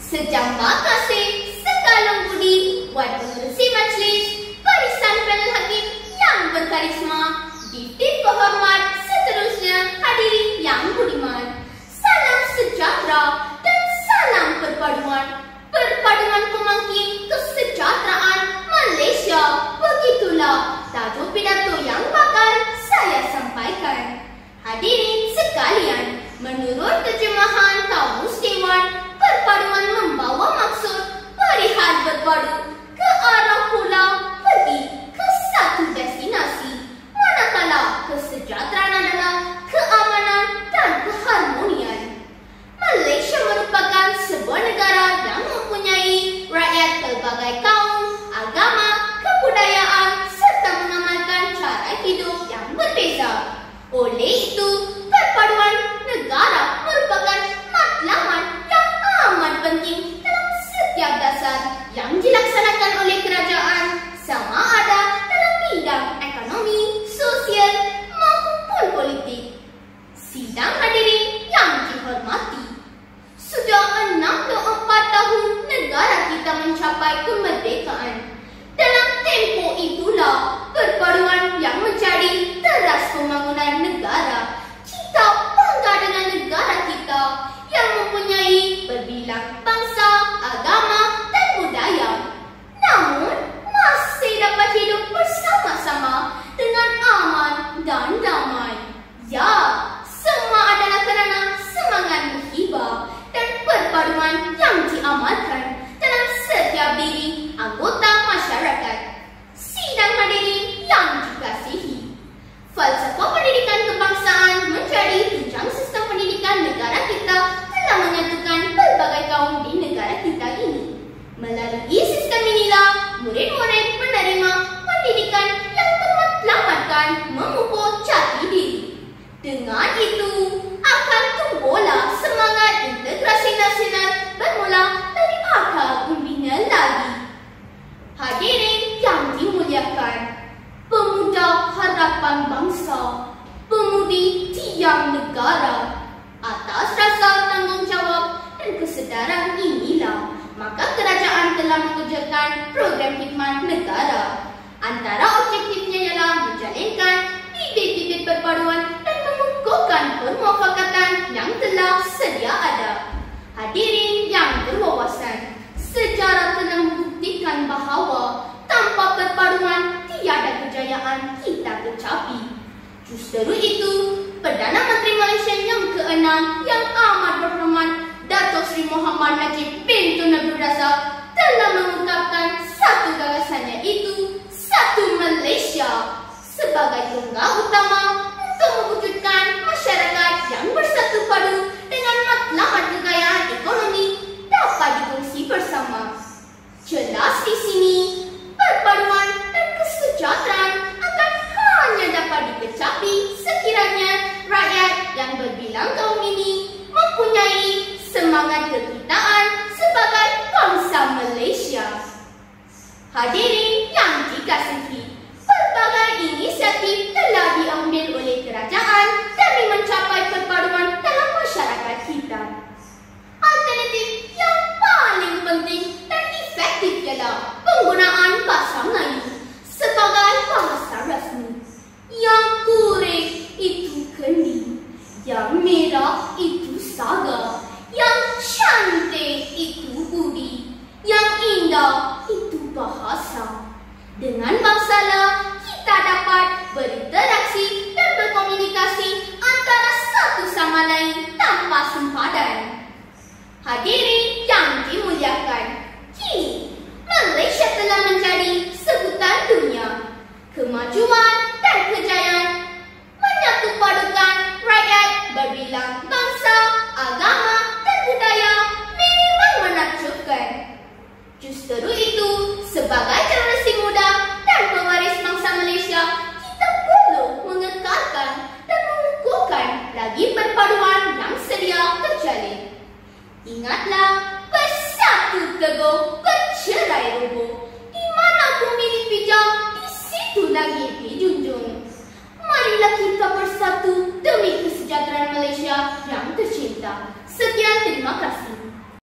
Sejambak kasih, sekalung budi buat pengurusi majlis, hidup yang berbeza. Oleh itu, perpaduan negara merupakan matlamat yang amat penting dalam setiap dasar yang dilaksanakan oleh kerajaan sama ada dalam bidang ekonomi, sosial maupun politik. Sidang hadirin yang dihormati. Sudah 64 tahun negara kita mencapai kemerdekaan. Dalam tempoh itulah perpaduan yang menjadi teras pembangunan negara. Kita bangga dengan negara kita yang mempunyai berbilang bangsa, agama dan budaya. Namun, masih dapat hidup bersama-sama dengan aman dan damai. Ya, semua adalah kerana semangat muhibah dan perpaduan yang diamalkan dalam setiap diri anggota masyarakat. Sidang hadirin yang dikasihi. Falsafah pendidikan kebangsaan menjadi tunjang sistem pendidikan negara kita telah menyatukan pelbagai kaum di negara kita ini. Melalui sistem inilah, murid-murid menerima pendidikan yang bermatlamatkan memupuk jati diri. Dengan itu, akan tumbuhlah semangat integrasi nasional bermula dari akar umbinya lagi. Hadirin yang dimuliakan, pemuda harapan bangsa, pemudi tiang negara, atas rasa tanggungjawab dan kesedaran inilah, maka kerajaan telah mengujakan program khidmat negara. Antara objektifnya ialah menjalinkan bibit-bibit perpaduan dan mengukuhkan permufakatan yang telah sedia ada. Hadirin yang berwawasan, sejarah telah membuktikan bahawa tanpa perpaduan tiada kejayaan kita kecapi. Justru itu, Perdana Menteri Malaysia yang keenam yang amat berhormat Datuk Seri Muhammad Najib Razak telah mengungkapkan satu gagasannya itu satu Malaysia sebagai tunggal utama untuk mewujudkan masyarakat yang bersatu padu dengan matlamat kekayaan ekonomi dapat dikongsi bersama. Jelas di sini, Hadirin yang dikasihi, pelbagai inisiatif telah diambil oleh kerajaan demi mencapai perpaduan dalam masyarakat kita. Alternatif yang paling penting dan efektif ialah penggunaan bahasa Melayu sebagai bahasa rasmi. Yang kurik itu kendi, yang merah itu saga, yang cantik itu budi, yang indah itu bahasa. Dengan bahasa kita dapat berinteraksi dan berkomunikasi antara satu sama lain tanpa sempadan. Hadirin yang dimuliakan, kini Malaysia telah menjadi sebutan dunia. Kemajuan dan kejayaan menyatu padukan rakyat berbilang bangsa, agama dan budaya memang menakjubkan. Justru itu, sebagai generasi muda dan pewaris bangsa Malaysia, kita perlu mengekalkan dan mengukuhkan lagi yang sedia terjalin. Ingatlah, bersatu teguh, bercerai rubuh. Di mana bumi dipijak, di situ lagi dijunjung. Marilah kita bersatu demi kesejahteraan Malaysia yang tercinta. Sekian terima kasih.